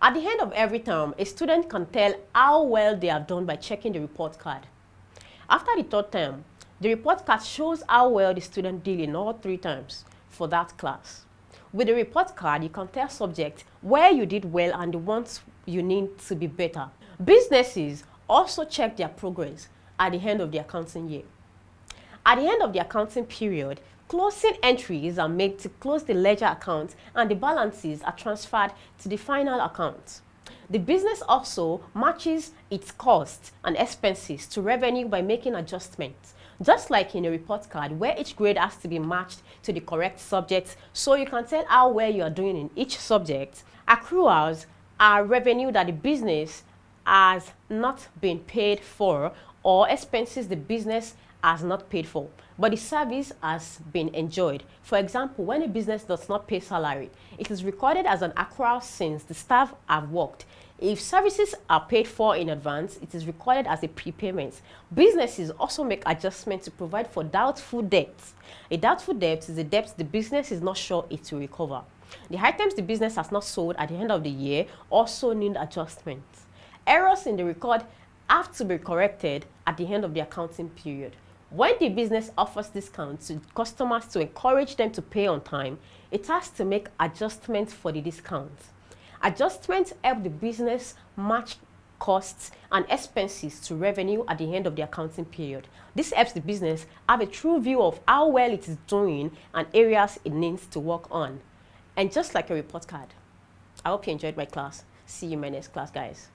At the end of every term, a student can tell how well they have done by checking the report card. After the third term, the report card shows how well the student did in all three terms for that class. With the report card, you can tell subjects where you did well and the ones you need to be better. Businesses also check their progress at the end of the accounting year. At the end of the accounting period, closing entries are made to close the ledger account and the balances are transferred to the final account. The business also matches its costs and expenses to revenue by making adjustments, just like in a report card where each grade has to be matched to the correct subject so you can tell how well you are doing in each subject. Accruals are revenue that the business has not been paid for or expenses the business has not paid for, but the service has been enjoyed. For example, when a business does not pay salary, it is recorded as an accrual since the staff have worked. If services are paid for in advance, it is recorded as a prepayment. Businesses also make adjustments to provide for doubtful debts. A doubtful debt is a debt the business is not sure it will recover. The items the business has not sold at the end of the year also need adjustments. Errors in the record have to be corrected at the end of the accounting period. When the business offers discounts to customers to encourage them to pay on time, it has to make adjustments for the discounts. Adjustments help the business match costs and expenses to revenue at the end of the accounting period. This helps the business have a true view of how well it is doing and areas it needs to work on. And just like a report card, I hope you enjoyed my class. See you in my next class, guys.